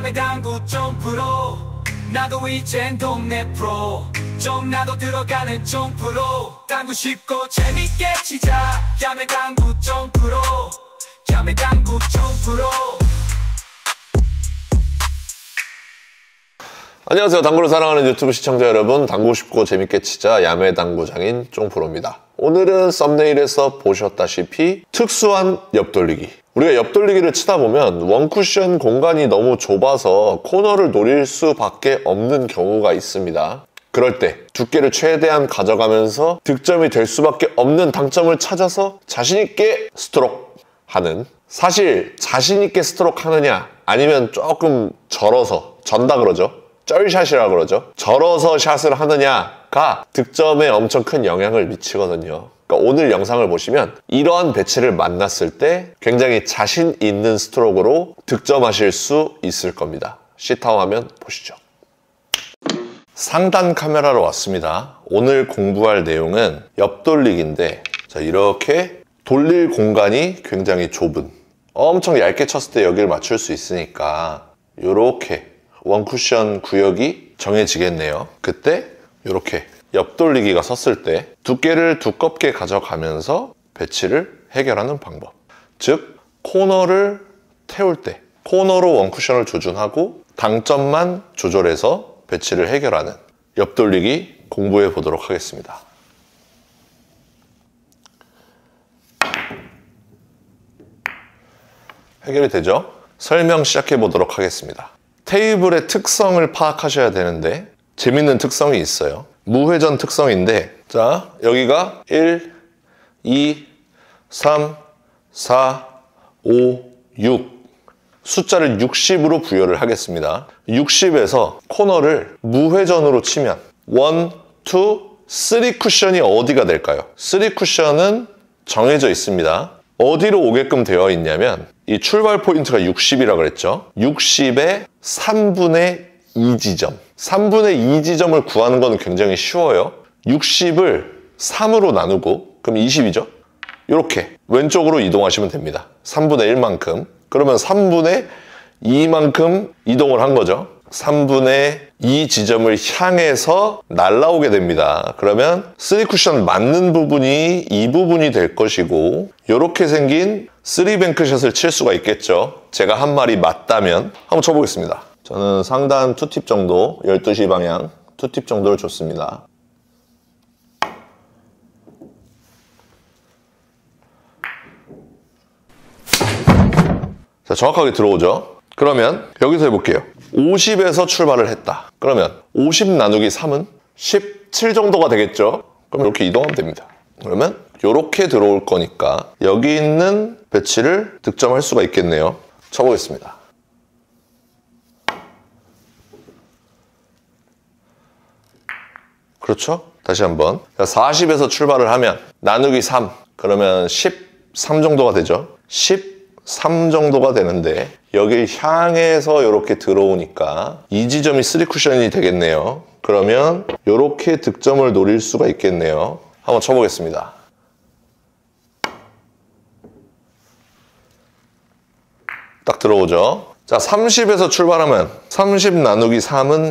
야매 당구 좀 프로 나도 이젠 동네 프로 좀 나도 들어가는 좀 프로 당구 쉽고 재밌게 치자 야매 당구 좀 프로 야매 당구 좀 프로 안녕하세요. 당구를 사랑하는 유튜브 시청자 여러분. 당구 쉽고 재밌게 치자 야매 당구장인 쫑프로입니다. 오늘은 썸네일에서 보셨다시피 특수한 옆돌리기. 우리가 옆돌리기를 치다 보면 원쿠션 공간이 너무 좁아서 코너를 노릴 수밖에 없는 경우가 있습니다. 그럴 때 두께를 최대한 가져가면서 득점이 될 수밖에 없는 당점을 찾아서 자신있게 스트로크 하는. 사실 자신있게 스트로크 하느냐 아니면 조금 절어서 전다 그러죠? 쩔샷이라 그러죠? 절어서 샷을 하느냐가 득점에 엄청 큰 영향을 미치거든요 그러니까 오늘 영상을 보시면 이러한 배치를 만났을 때 굉장히 자신 있는 스트로크로 득점하실 수 있을 겁니다 시타 화면 보시죠 상단 카메라로 왔습니다. 오늘 공부할 내용은 옆돌리기인데 자 이렇게 돌릴 공간이 굉장히 좁은 엄청 얇게 쳤을 때 여기를 맞출 수 있으니까 이렇게 원쿠션 구역이 정해지겠네요. 그때 이렇게 옆돌리기가 섰을 때 두께를 두껍게 가져가면서 배치를 해결하는 방법. 즉 코너를 태울 때 코너로 원쿠션을 조준하고 당점만 조절해서 배치를 해결하는 옆돌리기 공부해 보도록 하겠습니다. 해결이 되죠? 설명 시작해 보도록 하겠습니다. 테이블의 특성을 파악하셔야 되는데 재밌는 특성이 있어요. 무회전 특성인데 자 여기가 1, 2, 3, 4, 5, 6 숫자를 60으로 부여를 하겠습니다. 60에서 코너를 무회전으로 치면 1, 2, 3 쿠션이 어디가 될까요? 3 쿠션은 정해져 있습니다. 어디로 오게끔 되어 있냐면 이 출발 포인트가 60이라 그랬죠. 60의 3분의 2 지점. 3분의 2 지점을 구하는 것은 굉장히 쉬워요. 60을 3으로 나누고 그럼 20이죠. 이렇게 왼쪽으로 이동하시면 됩니다. 3분의 1만큼. 그러면 3분의 2만큼 이동을 한 거죠. 3분의 2 지점을 향해서 날라오게 됩니다. 그러면 3쿠션 맞는 부분이 이 부분이 될 것이고 이렇게 생긴 3뱅크샷을 칠 수가 있겠죠. 제가 한 마리 맞다면 한번 쳐보겠습니다. 저는 상단 2팁 정도, 12시 방향 2팁 정도를 줬습니다. 자, 정확하게 들어오죠? 그러면 여기서 해볼게요. 50에서 출발을 했다. 그러면 50 나누기 3은 17 정도가 되겠죠? 그럼 이렇게 이동하면 됩니다. 그러면 이렇게 들어올 거니까 여기 있는 배치를 득점할 수가 있겠네요. 쳐보겠습니다. 그렇죠? 다시 한번 40에서 출발을 하면 나누기 3 그러면 13 정도가 되죠. 13 정도가 되는데 여길 향해서 이렇게 들어오니까 이 지점이 3쿠션이 되겠네요. 그러면 이렇게 득점을 노릴 수가 있겠네요. 한번 쳐보겠습니다. 딱 들어오죠. 자, 30에서 출발하면 30 나누기 3은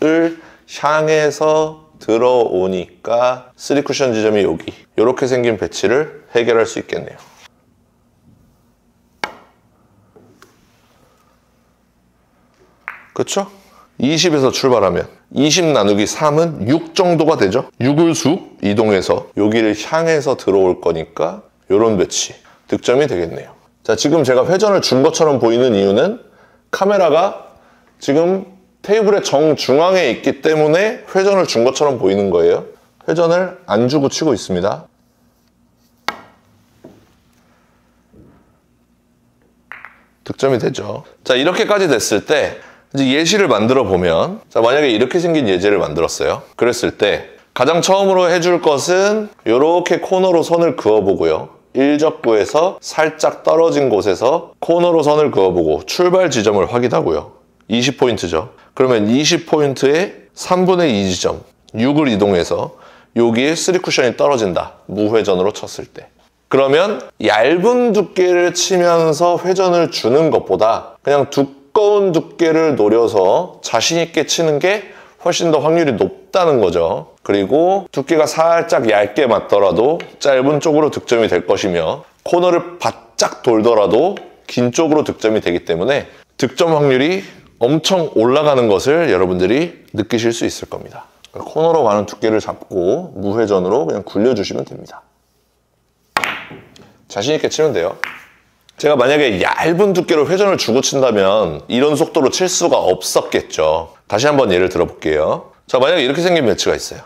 10을 향해서 들어오니까 3쿠션 지점이 여기 이렇게 생긴 배치를 해결할 수 있겠네요. 그렇죠? 20에서 출발하면 20 나누기 3은 6 정도가 되죠? 6을 수 이동해서 여기를 향해서 들어올 거니까 이런 배치 득점이 되겠네요. 자, 지금 제가 회전을 준 것처럼 보이는 이유는 카메라가 지금 테이블의 정중앙에 있기 때문에 회전을 준 것처럼 보이는 거예요. 회전을 안 주고 치고 있습니다. 득점이 되죠. 자, 이렇게까지 됐을 때 이제 예시를 만들어 보면 자 만약에 이렇게 생긴 예제를 만들었어요. 그랬을 때 가장 처음으로 해줄 것은 이렇게 코너로 선을 그어보고요. 1적구에서 살짝 떨어진 곳에서 코너로 선을 그어보고 출발 지점을 확인하고요. 20포인트죠. 그러면 20포인트에 3분의 2 지점 6을 이동해서 여기에 3쿠션이 떨어진다. 무회전으로 쳤을 때. 그러면 얇은 두께를 치면서 회전을 주는 것보다 그냥 두 두꺼운 두께를 노려서 자신 있게 치는 게 훨씬 더 확률이 높다는 거죠. 그리고 두께가 살짝 얇게 맞더라도 짧은 쪽으로 득점이 될 것이며 코너를 바짝 돌더라도 긴 쪽으로 득점이 되기 때문에 득점 확률이 엄청 올라가는 것을 여러분들이 느끼실 수 있을 겁니다. 코너로 가는 두께를 잡고 무회전으로 그냥 굴려주시면 됩니다. 자신있게 치면 돼요. 제가 만약에 얇은 두께로 회전을 주고 친다면 이런 속도로 칠 수가 없었겠죠. 다시 한번 예를 들어볼게요. 자, 만약에 이렇게 생긴 매치가 있어요.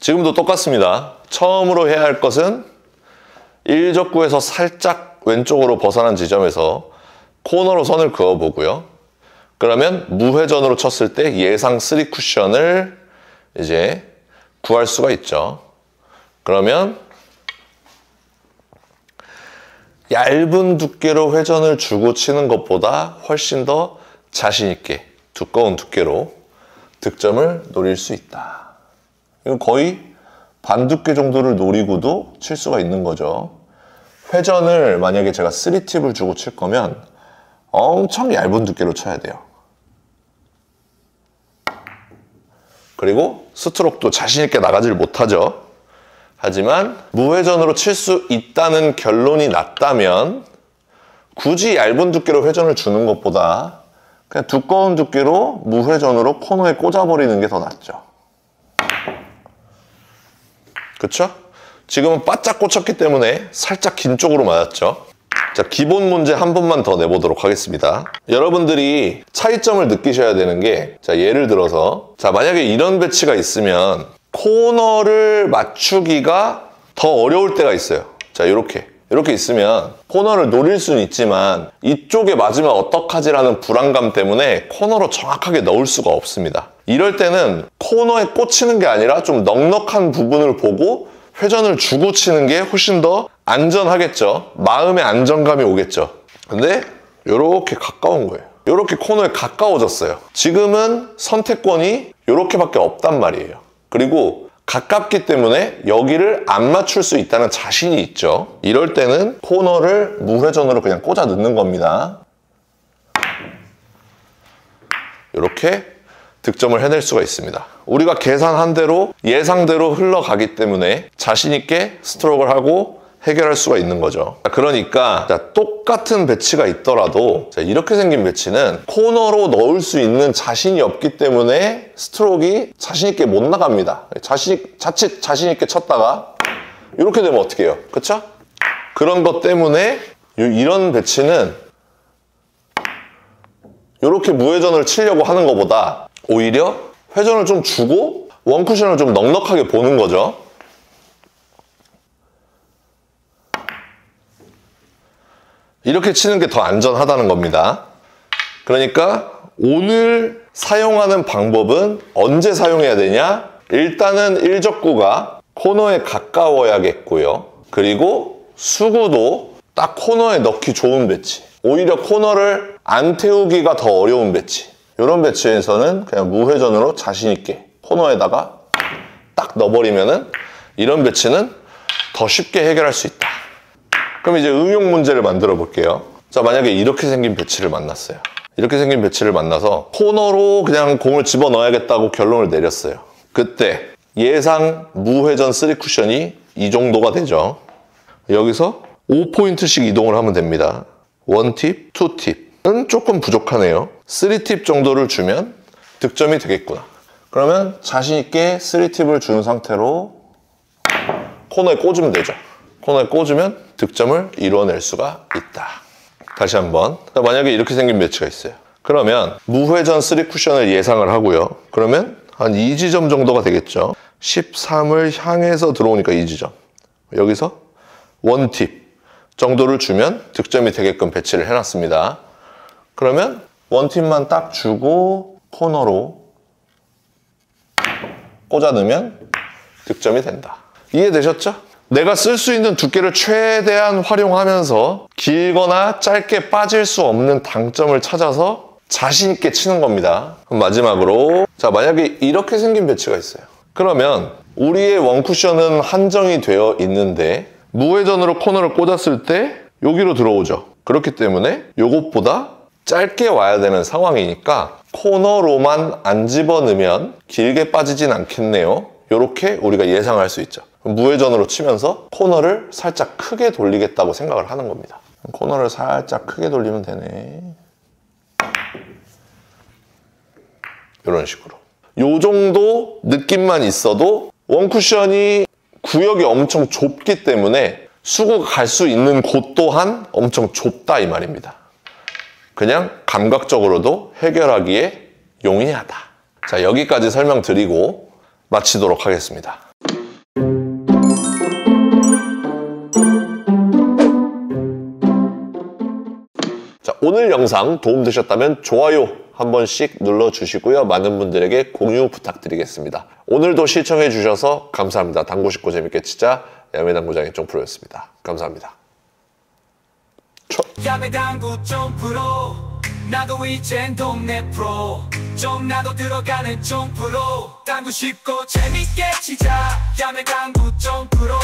지금도 똑같습니다. 처음으로 해야 할 것은 1적구에서 살짝 왼쪽으로 벗어난 지점에서 코너로 선을 그어보고요. 그러면 무회전으로 쳤을 때 예상 3 쿠션을 이제 구할 수가 있죠. 그러면 얇은 두께로 회전을 주고 치는 것보다 훨씬 더 자신 있게 두꺼운 두께로 득점을 노릴 수 있다. 이건 거의 반 두께 정도를 노리고도 칠 수가 있는 거죠. 회전을 만약에 제가 3팁을 주고 칠 거면 엄청 얇은 두께로 쳐야 돼요. 그리고 스트로크도 자신있게 나가질 못하죠. 하지만 무회전으로 칠 수 있다는 결론이 났다면 굳이 얇은 두께로 회전을 주는 것보다 그냥 두꺼운 두께로 무회전으로 코너에 꽂아버리는 게 더 낫죠. 그쵸? 지금은 바짝 꽂혔기 때문에 살짝 긴 쪽으로 맞았죠. 자, 기본 문제 한 번만 더 내보도록 하겠습니다. 여러분들이 차이점을 느끼셔야 되는 게, 자, 예를 들어서, 자, 만약에 이런 배치가 있으면 코너를 맞추기가 더 어려울 때가 있어요. 자, 이렇게. 이렇게 있으면 코너를 노릴 수는 있지만 이쪽에 맞으면 어떡하지라는 불안감 때문에 코너로 정확하게 넣을 수가 없습니다. 이럴 때는 코너에 꽂히는 게 아니라 좀 넉넉한 부분을 보고 회전을 주고 치는 게 훨씬 더 안전하겠죠. 마음의 안정감이 오겠죠. 근데 이렇게 가까운 거예요. 이렇게 코너에 가까워졌어요. 지금은 선택권이 이렇게밖에 없단 말이에요. 그리고 가깝기 때문에 여기를 안 맞출 수 있다는 자신이 있죠. 이럴 때는 코너를 무회전으로 그냥 꽂아 넣는 겁니다. 이렇게 득점을 해낼 수가 있습니다. 우리가 계산한 대로 예상대로 흘러가기 때문에 자신 있게 스트로크를 하고 해결할 수가 있는 거죠. 그러니까 똑같은 배치가 있더라도 이렇게 생긴 배치는 코너로 넣을 수 있는 자신이 없기 때문에 스트로크가 자신 있게 못 나갑니다. 자신 자칫 자신 있게 쳤다가 이렇게 되면 어떻게 해요? 그렇죠? 그런 것 때문에 이런 배치는 이렇게 무회전을 치려고 하는 것보다 오히려 회전을 좀 주고 원쿠션을 좀 넉넉하게 보는 거죠. 이렇게 치는 게 더 안전하다는 겁니다. 그러니까 오늘 사용하는 방법은 언제 사용해야 되냐? 일단은 1적구가 코너에 가까워야겠고요. 그리고 수구도 딱 코너에 넣기 좋은 배치. 오히려 코너를 안 태우기가 더 어려운 배치. 이런 배치에서는 그냥 무회전으로 자신있게 코너에다가 딱 넣어버리면은 이런 배치는 더 쉽게 해결할 수 있다. 그럼 이제 응용 문제를 만들어 볼게요. 자, 만약에 이렇게 생긴 배치를 만났어요. 이렇게 생긴 배치를 만나서 코너로 그냥 공을 집어 넣어야겠다고 결론을 내렸어요. 그때 예상 무회전 3 쿠션이 이 정도가 되죠. 여기서 5포인트씩 이동을 하면 됩니다. 1팁, 2팁은 조금 부족하네요. 3팁 정도를 주면 득점이 되겠구나. 그러면 자신있게 3팁을 준 상태로 코너에 꽂으면 되죠. 코너에 꽂으면 득점을 이루어낼 수가 있다. 다시 한번. 만약에 이렇게 생긴 매치가 있어요. 그러면 무회전 3 쿠션을 예상을 하고요. 그러면 한 2지점 정도가 되겠죠. 13을 향해서 들어오니까 2지점. 여기서 원팁 정도를 주면 득점이 되게끔 배치를 해놨습니다. 그러면 원팁만 딱 주고 코너로 꽂아 넣으면 득점이 된다. 이해되셨죠? 내가 쓸 수 있는 두께를 최대한 활용하면서 길거나 짧게 빠질 수 없는 당점을 찾아서 자신 있게 치는 겁니다. 마지막으로 자 만약에 이렇게 생긴 배치가 있어요. 그러면 우리의 원쿠션은 한정이 되어 있는데 무회전으로 코너를 꽂았을 때 여기로 들어오죠. 그렇기 때문에 이것보다 짧게 와야 되는 상황이니까 코너로만 안 집어넣으면 길게 빠지진 않겠네요. 이렇게 우리가 예상할 수 있죠. 무회전으로 치면서 코너를 살짝 크게 돌리겠다고 생각을 하는 겁니다. 코너를 살짝 크게 돌리면 되네. 이런 식으로. 요 정도 느낌만 있어도 원쿠션이 구역이 엄청 좁기 때문에 수구가 갈 수 있는 곳 또한 엄청 좁다 이 말입니다. 그냥 감각적으로도 해결하기에 용이하다. 자, 여기까지 설명드리고 마치도록 하겠습니다. 오늘 영상 도움되셨다면 좋아요 한 번씩 눌러주시고요. 많은 분들에게 공유 부탁드리겠습니다. 오늘도 시청해주셔서 감사합니다. 당구 쉽고 재밌게 치자 야매당구장의 쫑프로였습니다. 감사합니다. 초. 야매당구 좀 프로 나도 이젠 동네 프로 좀 나도 들어가는 좀 프로 당구 쉽고 재밌게 치자 야매당구 좀 프로